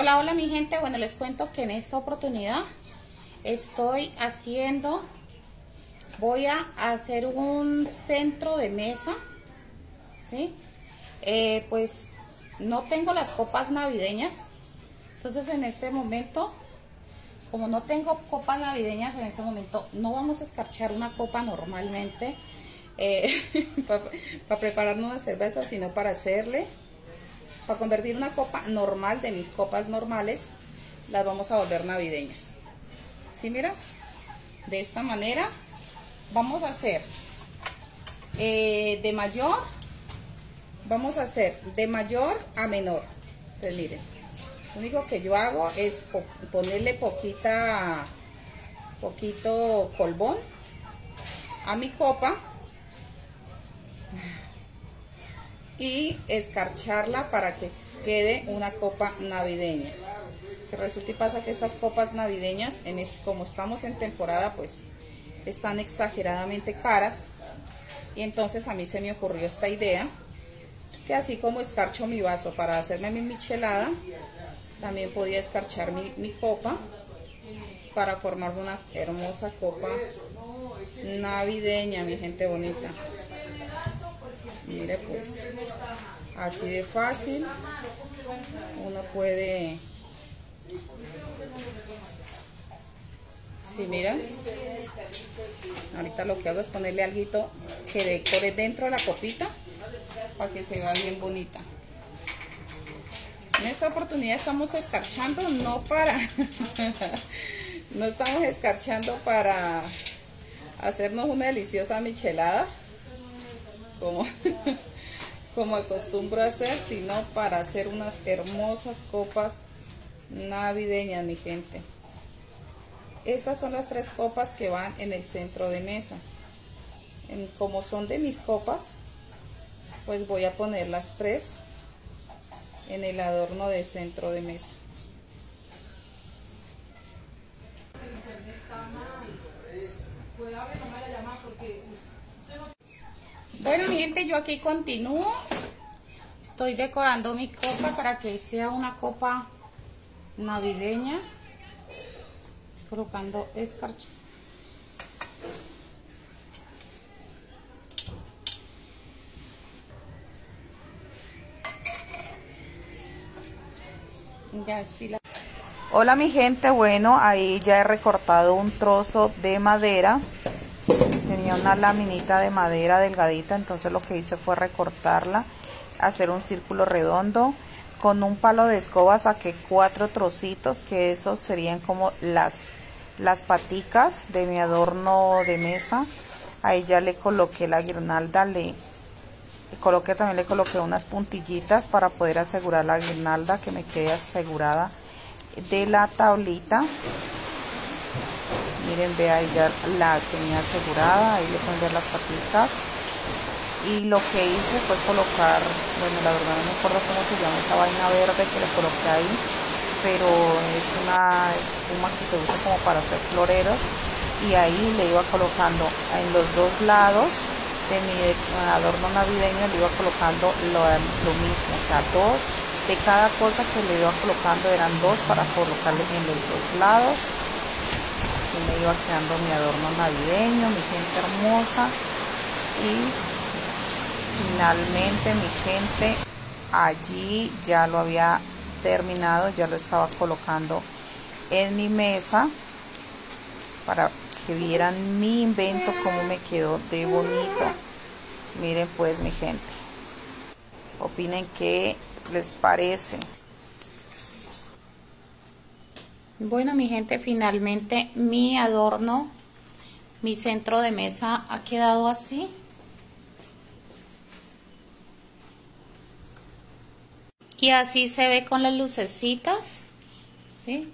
Hola, hola mi gente. Bueno, les cuento que en esta oportunidad estoy haciendo, voy a hacer un centro de mesa, ¿sí? Eh, pues no tengo las copas navideñas, entonces en este momento, como no tengo copas navideñas en este momento, no vamos a escarchar una copa normalmente eh, para prepararnos una cerveza, sino para hacerle para convertir una copa normal de mis copas normales, las vamos a volver navideñas. ¿Sí, mira? De esta manera vamos a hacer eh, de mayor, vamos a hacer de mayor a menor. Entonces, miren, lo único que yo hago es ponerle poquita, poquito colbón a mi copa y escarcharla para que quede una copa navideña. Que resulta y pasa que estas copas navideñas, como estamos en temporada, pues están exageradamente caras. Y entonces a mí se me ocurrió esta idea, que así como escarcho mi vaso para hacerme mi michelada, también podía escarchar mi, mi copa para formar una hermosa copa navideña, mi gente bonita. Mire pues, así de fácil, uno puede, si miran, ahorita lo que hago es ponerle algo que decore dentro de la copita para que se vea bien bonita. En esta oportunidad estamos escarchando, no para, no estamos escarchando para hacernos una deliciosa michelada, como, como acostumbro a hacer, sino para hacer unas hermosas copas navideñas, mi gente. Estas son las tres copas que van en el centro de mesa. como son de mis copas, pues voy a poner las tres en el adorno de centro de mesa. Bueno, mi gente, yo aquí continúo. Estoy decorando mi copa para que sea una copa navideña. Colocando escarcha. Ya sí la... Hola mi gente, bueno, ahí ya he recortado un trozo de madera una laminita de madera delgadita, entonces lo que hice fue recortarla, hacer un círculo redondo. Con un palo de escoba saqué cuatro trocitos, que esos serían como las, las paticas de mi adorno de mesa. Ahí ya le coloqué la guirnalda, le, coloqué también le coloqué unas puntillitas para poder asegurar la guirnalda, que me quede asegurada de la tablita miren ve ahí ya la tenía asegurada ahí le pueden ver las patitas y lo que hice fue colocar bueno la verdad no me acuerdo cómo se llama esa vaina verde que le coloqué ahí pero es una espuma que se usa como para hacer floreros. Y ahí le iba colocando en los dos lados de mi adorno navideño le iba colocando lo, lo mismo o sea dos. De cada cosa que le iba colocando eran dos para colocarle en los dos lados así me iba quedando mi adorno navideño, mi gente hermosa. Y finalmente mi gente allí ya lo había terminado, ya lo estaba colocando en mi mesa para que vieran mi invento como me quedó de bonito. Miren pues mi gente. Opinen qué les parece. Bueno, mi gente, finalmente mi adorno, mi centro de mesa ha quedado así. Y así se ve con las lucecitas, ¿sí?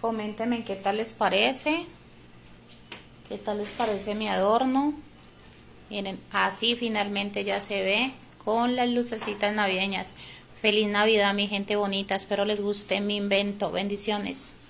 Coméntenme qué tal les parece, qué tal les parece mi adorno. Miren, así finalmente ya se ve con las lucecitas navideñas. Feliz Navidad, mi gente bonita. Espero les guste mi invento. Bendiciones.